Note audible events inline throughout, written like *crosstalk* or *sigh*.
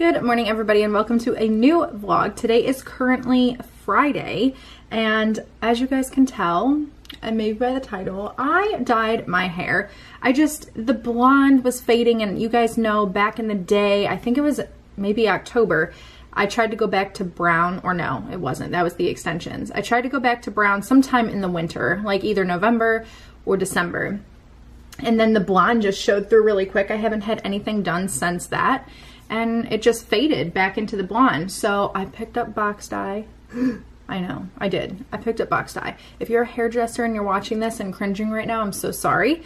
Good morning everybody and welcome to a new vlog. Today is currently Friday and as you guys can tell, and maybe by the title, I dyed my hair. I just, the blonde was fading and you guys know back in the day, I think it was maybe October, I tried to go back to brown, or no, it wasn't, that was the extensions. I tried to go back to brown sometime in the winter, like either November or December. And then the blonde just showed through really quick. I haven't had anything done since that and it just faded back into the blonde. So I picked up box dye. *gasps* I know, I did. I picked up box dye. If you're a hairdresser and you're watching this and cringing right now, I'm so sorry.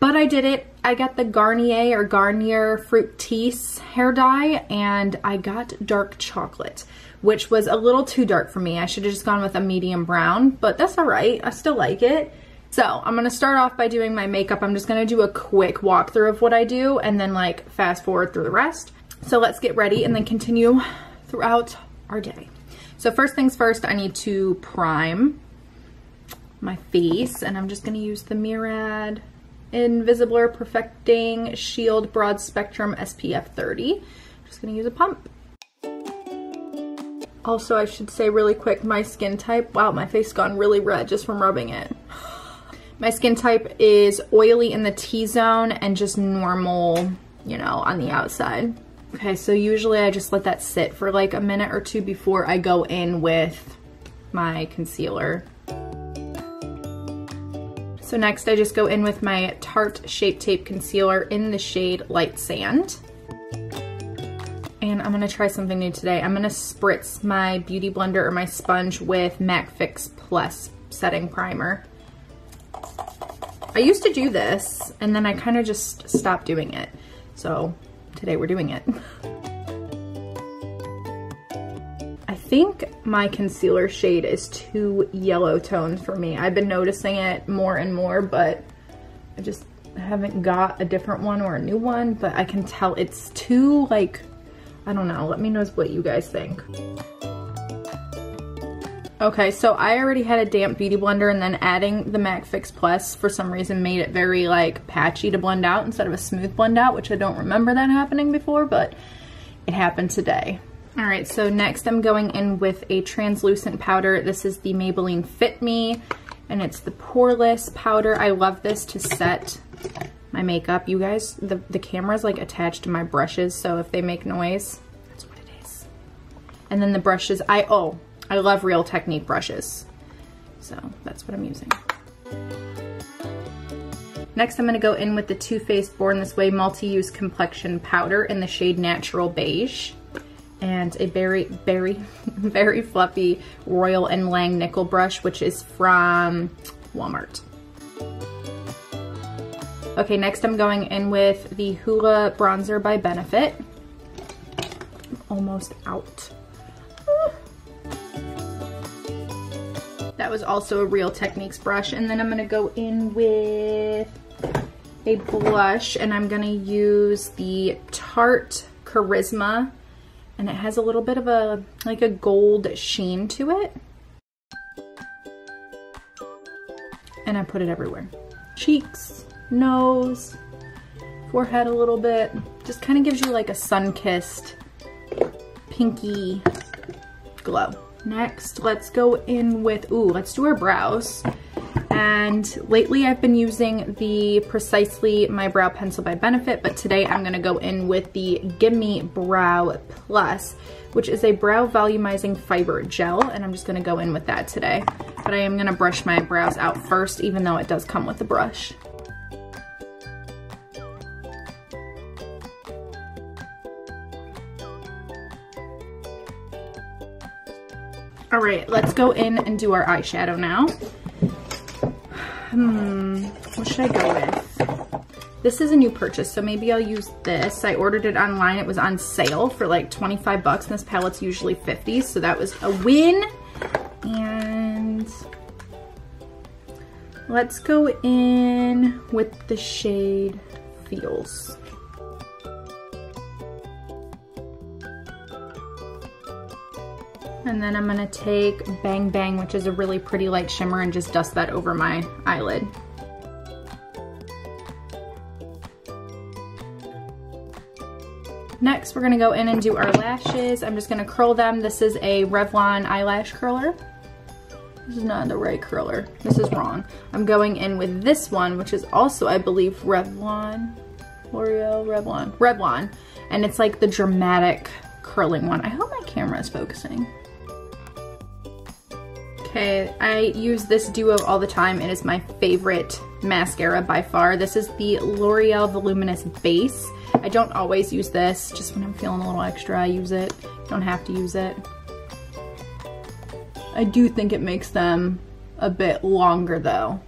But I did it. I got the Garnier or Garnier Fructis hair dye and I got dark chocolate, which was a little too dark for me. I should have just gone with a medium brown, but that's all right. I still like it. So I'm gonna start off by doing my makeup. I'm just gonna do a quick walkthrough of what I do and then like fast forward through the rest. So let's get ready and then continue throughout our day. So first things first, I need to prime my face and I'm just gonna use the Murad Invisiblur Perfecting Shield Broad Spectrum SPF 30. Just gonna use a pump. Also, I should say really quick, my skin type, wow, my face gone really red just from rubbing it. *sighs* My skin type is oily in the T-zone and just normal, you know, on the outside. Okay, so usually I just let that sit for like a minute or two before I go in with my concealer. So next I just go in with my Tarte Shape Tape Concealer in the shade Light Sand. And I'm gonna try something new today. I'm gonna spritz my Beauty Blender or my sponge with MAC Fix Plus Setting Primer. I used to do this and then I kind of just stopped doing it. So today we're doing it. I think my concealer shade is too yellow toned for me. I've been noticing it more and more, but I just haven't got a different one or a new one, but I can tell it's too like, I don't know. Let me know what you guys think. Okay, so I already had a damp beauty blender and then adding the MAC Fix Plus for some reason made it very like patchy to blend out instead of a smooth blend out, which I don't remember that happening before, but it happened today. All right, so next I'm going in with a translucent powder. This is the Maybelline Fit Me, and it's the poreless powder. I love this to set my makeup. You guys, the, the camera's like attached to my brushes, so if they make noise, that's what it is. And then the brushes, I, oh, I love Real Technique brushes. So that's what I'm using. Next, I'm gonna go in with the Too Faced Born This Way Multi-Use Complexion Powder in the shade Natural Beige. And a very, very, *laughs* very fluffy Royal and Langnickel brush, which is from Walmart. Okay, next I'm going in with the Hoola Bronzer by Benefit. I'm almost out. That was also a Real Techniques brush. And then I'm gonna go in with a blush and I'm gonna use the Tarte Charisma and it has a little bit of a, like a gold sheen to it. And I put it everywhere. Cheeks, nose, forehead a little bit. Just kind of gives you like a sun-kissed pinky glow. Next, let's go in with, ooh, let's do our brows. And lately I've been using the Precisely My Brow Pencil by Benefit, but today I'm gonna go in with the Gimme Brow Plus, which is a brow volumizing fiber gel, and I'm just gonna go in with that today. But I am gonna brush my brows out first, even though it does come with a brush. All right, let's go in and do our eyeshadow now. Hmm, what should I go with? This is a new purchase, so maybe I'll use this. I ordered it online. It was on sale for like 25 bucks, and this palette's usually 50, so that was a win. And let's go in with the shade Feels. And then I'm gonna take Bang Bang, which is a really pretty light shimmer, and just dust that over my eyelid. Next, we're gonna go in and do our lashes. I'm just gonna curl them. This is a Revlon eyelash curler. This is not the right curler. This is wrong. I'm going in with this one, which is also, I believe, Revlon. L'Oreal, Revlon. Revlon. And it's like the dramatic curling one. I hope my camera is focusing. Okay, I use this duo all the time. It is my favorite mascara by far. This is the L'Oreal Voluminous Base. I don't always use this, just when I'm feeling a little extra, I use it. Don't have to use it. I do think it makes them a bit longer though.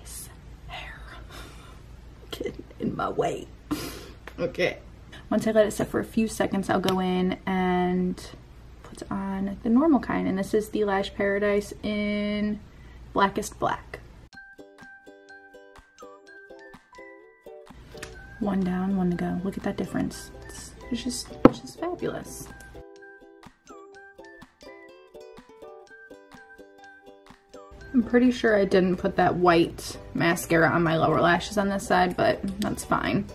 This hair, *laughs* getting in my way. *laughs* Okay. Once I let it set for a few seconds, I'll go in and on the normal kind and this is the Lash Paradise in Blackest Black. One down, one to go. Look at that difference. It's, it's just, it's just fabulous. I'm pretty sure I didn't put that white mascara on my lower lashes on this side, but that's fine.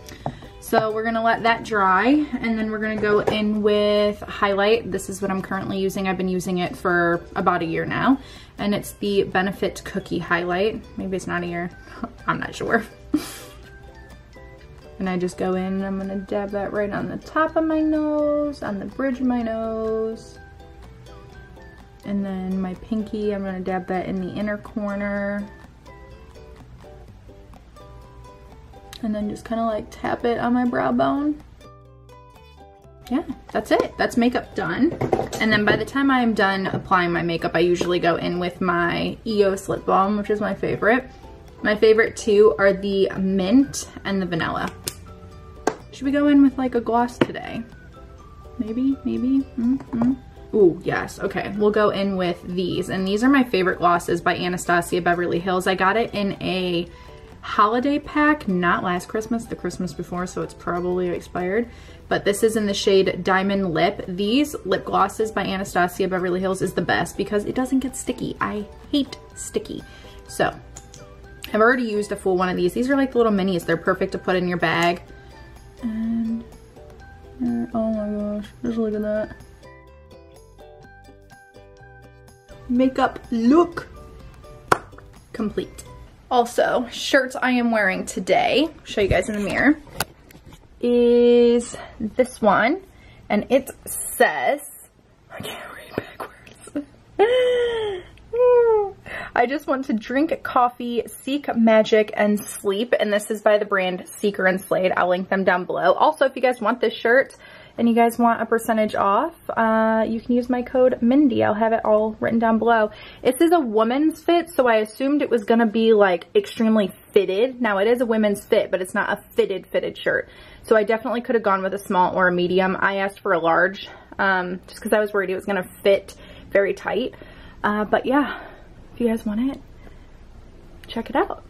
So we're gonna let that dry and then we're gonna go in with highlight. This is what I'm currently using. I've been using it for about a year now. And it's the Benefit Cookie Highlight. Maybe it's not a year, *laughs* I'm not sure. *laughs* and I just go in and I'm gonna dab that right on the top of my nose, on the bridge of my nose. And then my pinky, I'm gonna dab that in the inner corner. And then just kind of like tap it on my brow bone. Yeah, that's it. That's makeup done. And then by the time I'm done applying my makeup, I usually go in with my EOS lip balm, which is my favorite. My favorite two are the mint and the vanilla. Should we go in with like a gloss today? Maybe, maybe, mm -hmm. Ooh, yes, okay. We'll go in with these. And these are my favorite glosses by Anastasia Beverly Hills. I got it in a holiday pack, not last Christmas, the Christmas before, so it's probably expired. But this is in the shade Diamond Lip. These lip glosses by Anastasia Beverly Hills is the best because it doesn't get sticky. I hate sticky. So, I've already used a full one of these. These are like the little minis. They're perfect to put in your bag. And, uh, oh my gosh, just look at that. Makeup look complete. Also, shirts I am wearing today, show you guys in the mirror, is this one. And it says, I can't read backwards. *laughs* I just want to drink coffee, seek magic, and sleep. And this is by the brand Seeker and Slade. I'll link them down below. Also, if you guys want this shirt, and you guys want a percentage off, uh, you can use my code Mindy. I'll have it all written down below. This is a woman's fit, so I assumed it was going to be like extremely fitted. Now it is a women's fit, but it's not a fitted fitted shirt. So I definitely could have gone with a small or a medium. I asked for a large um, just because I was worried it was going to fit very tight. Uh, but yeah, if you guys want it, check it out.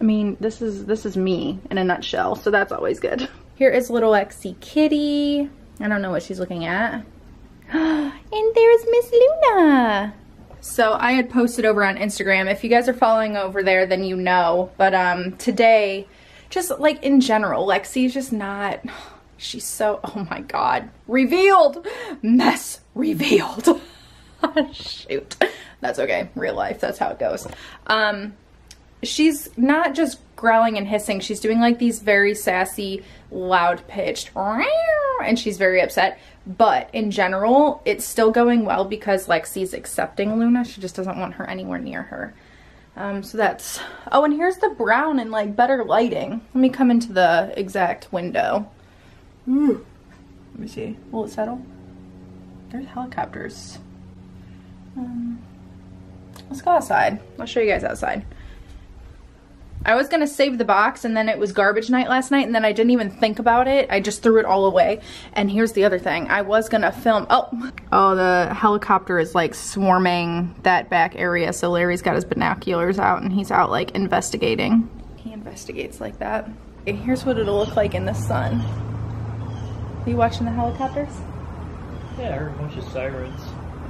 I mean, this is this is me in a nutshell, so that's always good. *laughs* Here is little Lexi Kitty. I don't know what she's looking at. *gasps* and there's Miss Luna. So I had posted over on Instagram. If you guys are following over there, then you know. But um, today, just like in general, Lexi's just not, *sighs* she's so, *laughs* oh my God, revealed, mess revealed. *laughs* Shoot, that's okay, real life, that's how it goes. Um, she's not just growling and hissing. She's doing like these very sassy, loud pitched, and she's very upset. But in general, it's still going well because Lexi's accepting Luna. She just doesn't want her anywhere near her. Um, so that's, oh, and here's the brown and like better lighting. Let me come into the exact window. Ooh. Let me see. Will it settle? There's helicopters. Um, let's go outside. I'll show you guys outside. I was gonna save the box and then it was garbage night last night and then I didn't even think about it. I just threw it all away. And here's the other thing. I was gonna film, oh, *laughs* oh the helicopter is like swarming that back area. So Larry's got his binoculars out and he's out like investigating. He investigates like that. And here's what it'll look like in the sun. Are you watching the helicopters? Yeah, I heard a bunch of sirens.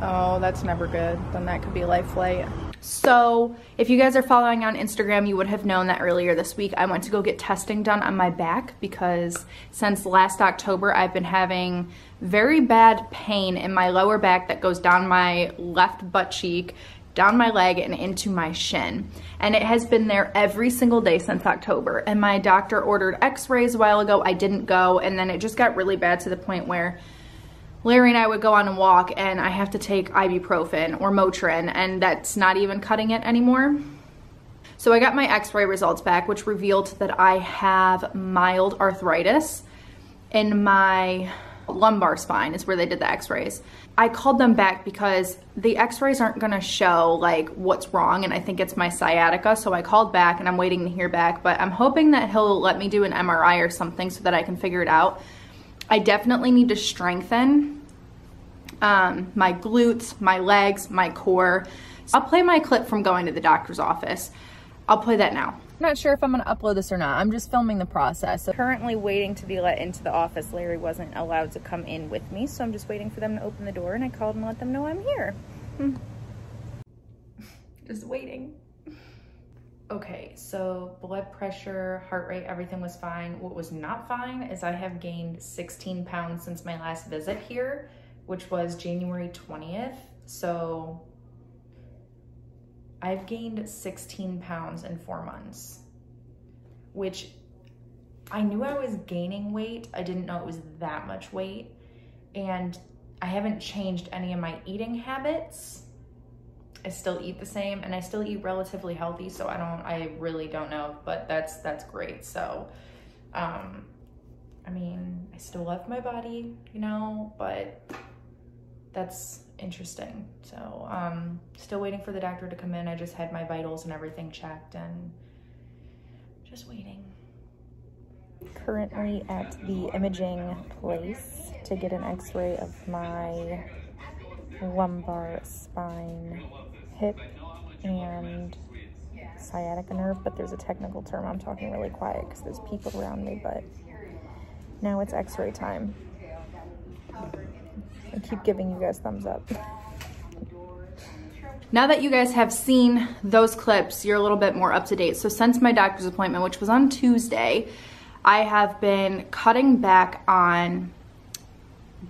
Oh, that's never good. Then that could be life flight. So if you guys are following on Instagram, you would have known that earlier this week I went to go get testing done on my back because since last October I've been having very bad pain in my lower back that goes down my left butt cheek, down my leg and into my shin. And it has been there every single day since October. And my doctor ordered x-rays a while ago. I didn't go and then it just got really bad to the point where Larry and I would go on a walk and I have to take ibuprofen or Motrin and that's not even cutting it anymore. So I got my x-ray results back which revealed that I have mild arthritis in my lumbar spine is where they did the x-rays. I called them back because the x-rays aren't gonna show like what's wrong and I think it's my sciatica so I called back and I'm waiting to hear back but I'm hoping that he'll let me do an MRI or something so that I can figure it out I definitely need to strengthen um, my glutes, my legs, my core. So I'll play my clip from going to the doctor's office. I'll play that now. I'm not sure if I'm gonna upload this or not. I'm just filming the process. So currently waiting to be let into the office. Larry wasn't allowed to come in with me, so I'm just waiting for them to open the door and I called and let them know I'm here. *laughs* Just waiting. Okay, so blood pressure, heart rate, everything was fine. What was not fine is I have gained 16 pounds since my last visit here, which was January 20th. So I've gained 16 pounds in four months, which I knew I was gaining weight. I didn't know it was that much weight. And I haven't changed any of my eating habits I still eat the same and I still eat relatively healthy. So I don't, I really don't know, but that's, that's great. So, um, I mean, I still love my body, you know, but that's interesting. So, um, still waiting for the doctor to come in. I just had my vitals and everything checked and just waiting. Currently at the imaging place to get an x-ray of my lumbar spine hip and sciatica nerve, but there's a technical term. I'm talking really quiet because there's people around me, but now it's x-ray time. I keep giving you guys thumbs up. Now that you guys have seen those clips, you're a little bit more up to date. So since my doctor's appointment, which was on Tuesday, I have been cutting back on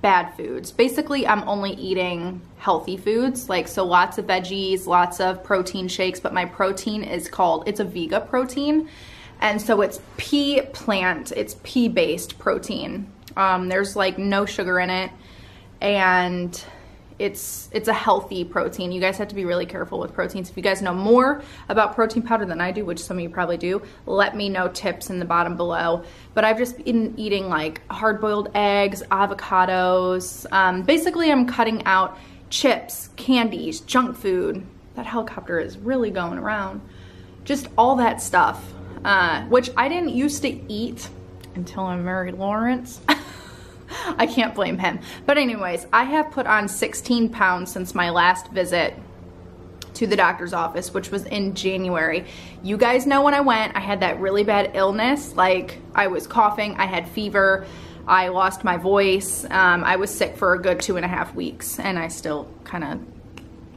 bad foods. Basically, I'm only eating healthy foods, like so lots of veggies, lots of protein shakes, but my protein is called, it's a Vega protein. And so it's pea plant, it's pea based protein. Um, there's like no sugar in it. And it's it's a healthy protein. You guys have to be really careful with proteins. If you guys know more about protein powder than I do, which some of you probably do, let me know tips in the bottom below. But I've just been eating like hard-boiled eggs, avocados. Um, basically, I'm cutting out chips, candies, junk food. That helicopter is really going around. Just all that stuff, uh, which I didn't used to eat until I married Lawrence. *laughs* *laughs* I can't blame him. But anyways, I have put on 16 pounds since my last visit to the doctor's office, which was in January. You guys know when I went, I had that really bad illness. Like I was coughing, I had fever, I lost my voice. Um, I was sick for a good two and a half weeks and I still kind of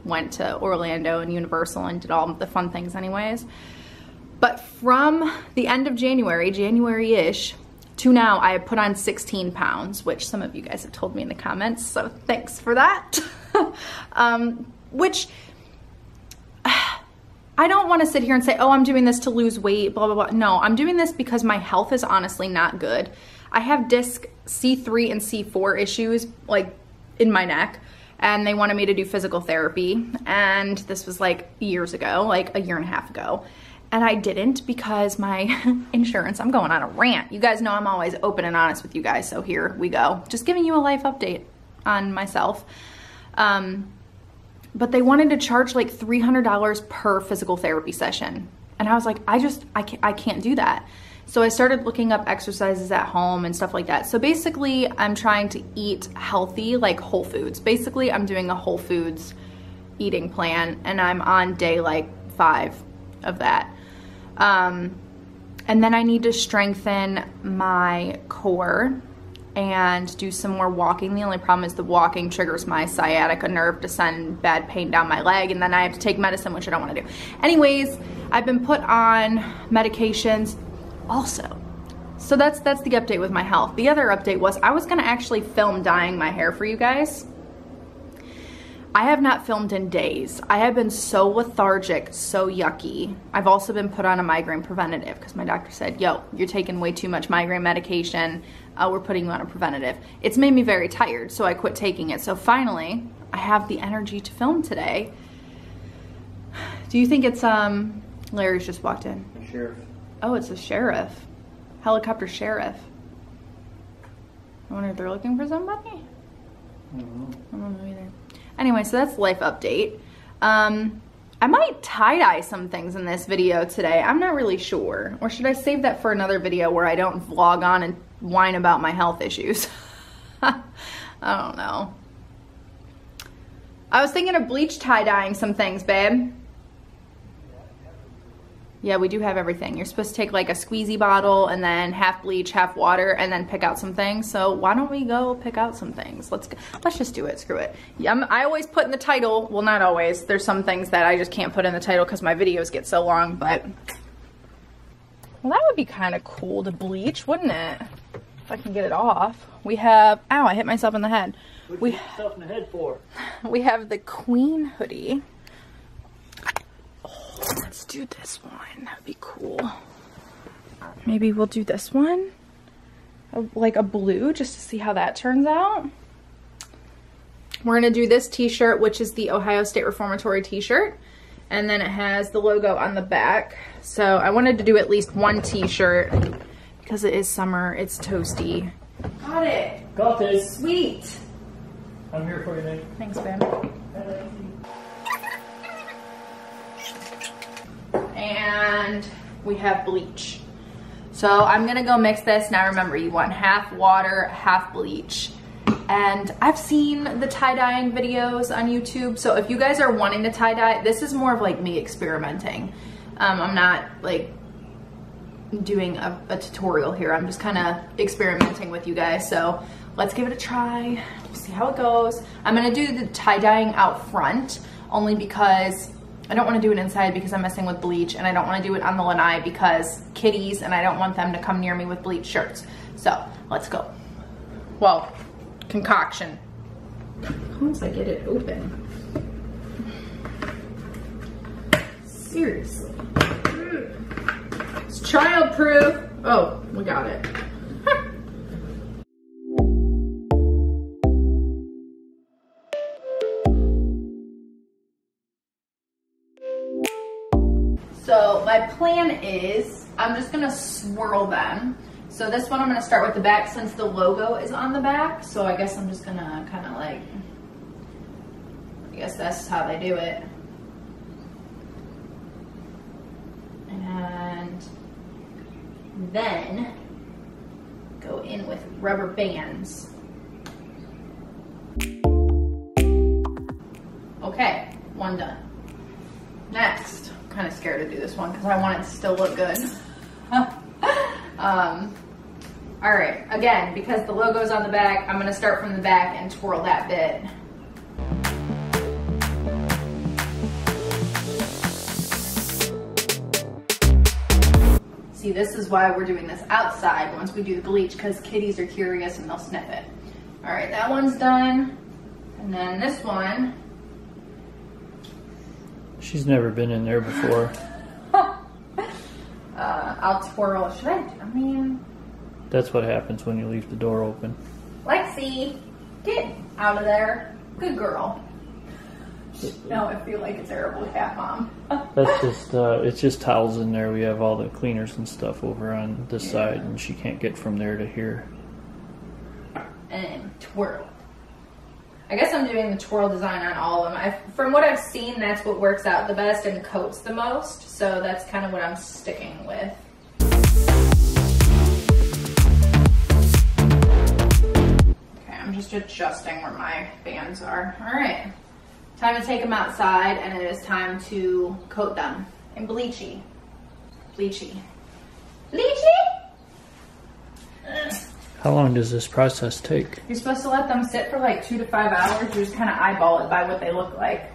went to Orlando and Universal and did all the fun things anyways. But from the end of January, January-ish, to now I have put on 16 pounds, which some of you guys have told me in the comments, so thanks for that. *laughs* um, which *sighs* I don't want to sit here and say, oh, I'm doing this to lose weight, blah, blah, blah. No, I'm doing this because my health is honestly not good. I have disc C3 and C4 issues, like in my neck, and they wanted me to do physical therapy. And this was like years ago, like a year and a half ago and I didn't because my *laughs* insurance, I'm going on a rant. You guys know I'm always open and honest with you guys, so here we go. Just giving you a life update on myself. Um, but they wanted to charge like $300 per physical therapy session. And I was like, I just, I can't, I can't do that. So I started looking up exercises at home and stuff like that. So basically I'm trying to eat healthy, like whole foods. Basically I'm doing a whole foods eating plan and I'm on day like five of that. Um, and then I need to strengthen my core and do some more walking. The only problem is the walking triggers my sciatica nerve to send bad pain down my leg and then I have to take medicine, which I don't wanna do. Anyways, I've been put on medications also. So that's that's the update with my health. The other update was I was gonna actually film dyeing my hair for you guys. I have not filmed in days. I have been so lethargic, so yucky. I've also been put on a migraine preventative because my doctor said, yo, you're taking way too much migraine medication. Uh, we're putting you on a preventative. It's made me very tired, so I quit taking it. So finally, I have the energy to film today. *sighs* Do you think it's, um, Larry's just walked in. Sheriff. Oh, it's a sheriff. Helicopter sheriff. I wonder if they're looking for somebody? I don't know. I don't know either. Anyway, so that's life update. Um, I might tie-dye some things in this video today. I'm not really sure. Or should I save that for another video where I don't vlog on and whine about my health issues? *laughs* I don't know. I was thinking of bleach tie-dyeing some things, babe. Yeah, we do have everything. You're supposed to take like a squeezy bottle and then half bleach, half water, and then pick out some things. So why don't we go pick out some things? Let's go. let's just do it. Screw it. Yeah, I'm, I always put in the title. Well, not always. There's some things that I just can't put in the title because my videos get so long. But well, that would be kind of cool to bleach, wouldn't it? If I can get it off. We have. Ow! I hit myself in the head. What We- you hit yourself in the head for? *laughs* We have the Queen hoodie. Oh, let's do this one. That'd be cool. Maybe we'll do this one. Like a blue, just to see how that turns out. We're gonna do this t-shirt, which is the Ohio State Reformatory t-shirt. And then it has the logo on the back. So I wanted to do at least one t-shirt because it is summer, it's toasty. Got it, Got this. sweet. I'm here for you, Nate. Thanks, babe. And we have bleach. So I'm gonna go mix this. Now remember, you want half water, half bleach. And I've seen the tie-dyeing videos on YouTube. So if you guys are wanting to tie-dye, this is more of like me experimenting. Um, I'm not like doing a, a tutorial here. I'm just kind of experimenting with you guys. So let's give it a try. See how it goes. I'm gonna do the tie-dyeing out front only because I don't wanna do it inside because I'm messing with bleach and I don't wanna do it on the lanai because kitties and I don't want them to come near me with bleach shirts. So let's go. Well, concoction. Once I get it open. Seriously. Hmm. It's child proof. Oh, we got it. Plan is I'm just gonna swirl them. So this one I'm gonna start with the back since the logo is on the back. So I guess I'm just gonna kind of like, I guess that's how they do it. And then go in with rubber bands. Okay, one done. Next, kind of scared to do this one because I want it to still look good. *laughs* um, all right, again, because the logo's on the back, I'm gonna start from the back and twirl that bit. See, this is why we're doing this outside once we do the bleach because kitties are curious and they'll sniff it. All right, that one's done. And then this one, She's never been in there before. *laughs* uh, I'll twirl. Should I? I mean, That's what happens when you leave the door open. Lexi, get out of there. Good girl. No, I feel like a terrible cat mom. *laughs* That's just uh, it's just towels in there. We have all the cleaners and stuff over on this side, and she can't get from there to here. and twirl. I guess I'm doing the twirl design on all of them. I, from what I've seen, that's what works out the best and coats the most. So that's kind of what I'm sticking with. Okay, I'm just adjusting where my bands are. All right, time to take them outside and it is time to coat them in bleachy. Bleachy. Bleachy? How long does this process take? You're supposed to let them sit for like two to five hours. You just kind of eyeball it by what they look like.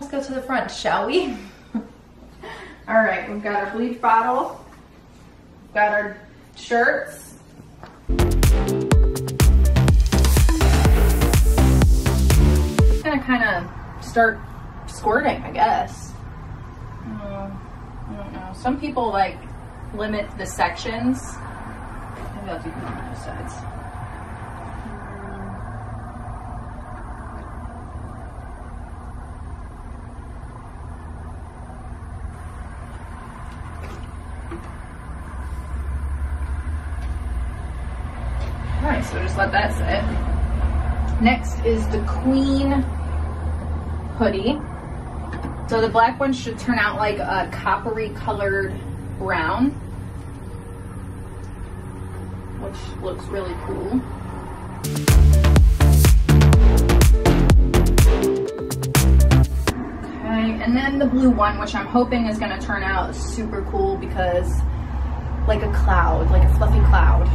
Let's go to the front, shall we? *laughs* All right, we've got our bleach bottle, got our shirts. Gonna kind of start squirting, I guess. Uh, I don't know. Some people like limit the sections. Maybe I'll do them on both sides. Alright, so just let that sit. Next is the Queen hoodie. So the black one should turn out like a coppery colored brown, which looks really cool. Okay, and then the blue one, which I'm hoping is gonna turn out super cool because like a cloud, like a fluffy cloud.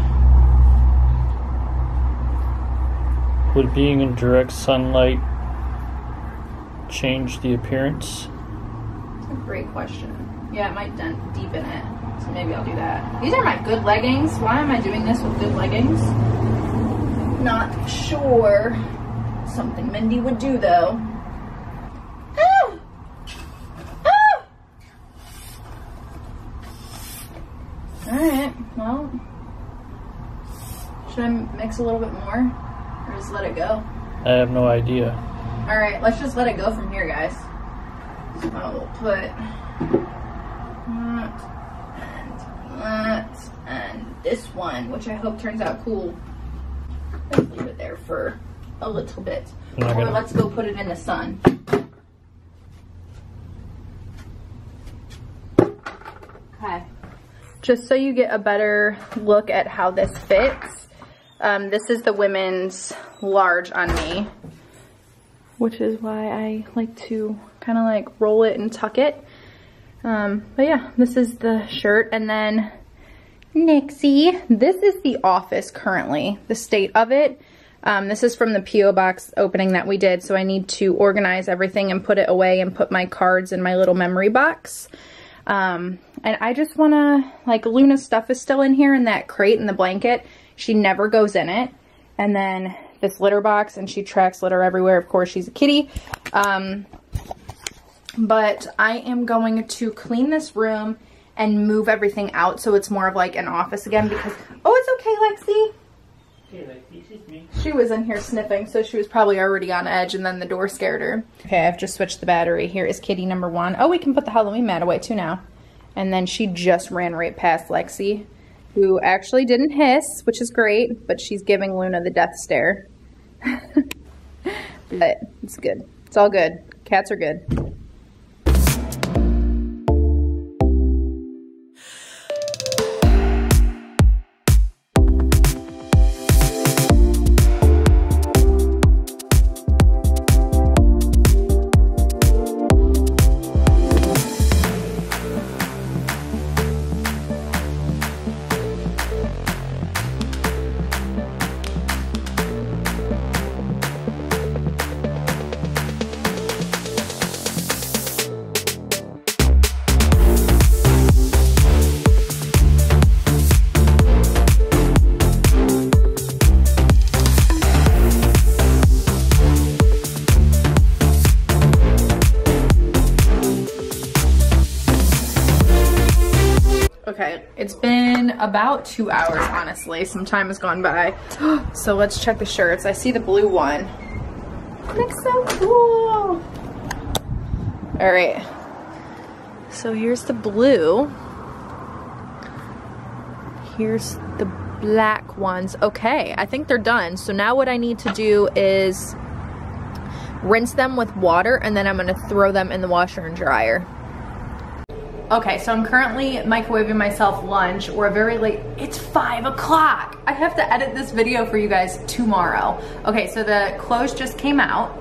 Would being in direct sunlight change the appearance? That's a great question. Yeah, it might dent, deepen it. So maybe I'll do that. These are my good leggings. Why am I doing this with good leggings? Not sure. Something Mindy would do though. Ah! Ah! Alright, well. Should I mix a little bit more? Or just let it go? I have no idea. All right, let's just let it go from here, guys. So we'll put that and this one, which I hope turns out cool. Let's leave it there for a little bit. Or gonna- let's go put it in the sun. Okay. Just so you get a better look at how this fits, um, this is the women's large on me which is why I like to kind of like roll it and tuck it. Um, but yeah, this is the shirt. And then Nixie, this is the office currently, the state of it. Um, this is from the P.O. box opening that we did. So I need to organize everything and put it away and put my cards in my little memory box. Um, and I just want to, like Luna's stuff is still in here in that crate in the blanket. She never goes in it. And then this litter box and she tracks litter everywhere. Of course, she's a kitty. Um, but I am going to clean this room and move everything out so it's more of like an office again because, oh, it's okay, Lexi. She was in here sniffing, so she was probably already on edge and then the door scared her. Okay, I've just switched the battery. Here is kitty number one. Oh, we can put the Halloween mat away too now. And then she just ran right past Lexi, who actually didn't hiss, which is great, but she's giving Luna the death stare. *laughs* but it's good. It's all good. Cats are good. About two hours, honestly. Some time has gone by. *gasps* So let's check the shirts. I see the blue one. Looks so cool. All right. So here's the blue. Here's the black ones. Okay, I think they're done. So now what I need to do is rinse them with water and then I'm gonna throw them in the washer and dryer. Okay, so I'm currently microwaving myself lunch. We're very late. It's five o'clock. I have to edit this video for you guys tomorrow. Okay, so the clothes just came out.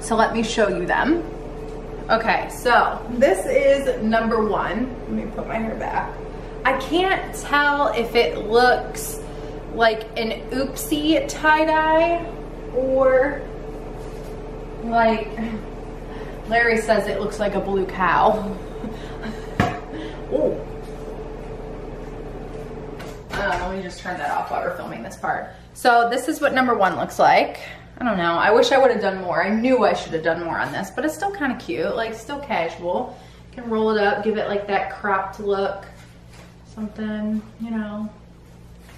So let me show you them. Okay, so this is number one. Let me put my hair back. I can't tell if it looks like an oopsie tie-dye or like Larry says it looks like a blue cow. Oh. Uh, let me just turn that off while we're filming this part. So this is what number one looks like. I don't know. I wish I would have done more. I knew I should have done more on this, but it's still kind of cute. Like still casual. Can roll it up, give it like that cropped look. Something, you know.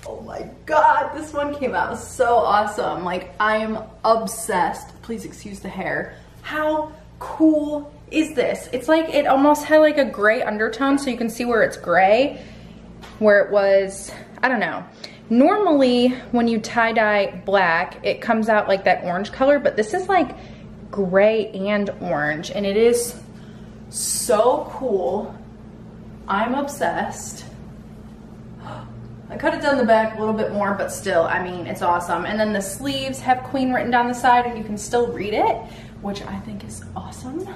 Oh my God, this one came out so awesome. Like I am obsessed. Please excuse the hair. How cool is this? It's like, it almost had like a gray undertone so you can see where it's gray, where it was, I don't know. Normally, when you tie-dye black, it comes out like that orange color, but this is like gray and orange, and it is so cool. I'm obsessed. I could have done the back a little bit more, but still, I mean, it's awesome. And then the sleeves have Queen written down the side and you can still read it, which I think is awesome.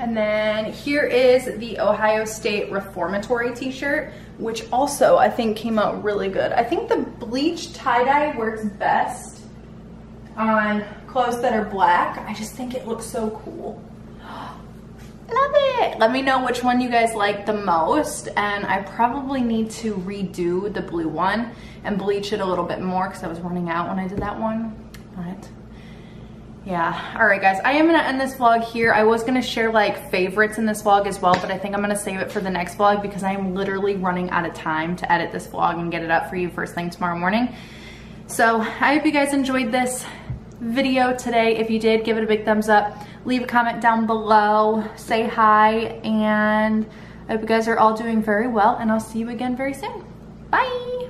And then here is the Ohio State Reformatory t-shirt, which also I think came out really good. I think the bleach tie-dye works best on clothes that are black. I just think it looks so cool. *gasps* Love it. Let me know which one you guys like the most. And I probably need to redo the blue one and bleach it a little bit more because I was running out when I did that one. But yeah. All right guys. I am gonna end this vlog here. I was gonna share like favorites in this vlog as well but i think i'm gonna save it for the next vlog because i am literally running out of time to edit this vlog and get it up for you first thing tomorrow morning. So i hope you guys enjoyed this video today. If you did give it a big thumbs up. Leave a comment down below. Say hi and i hope you guys are all doing very well and i'll see you again very soon. Bye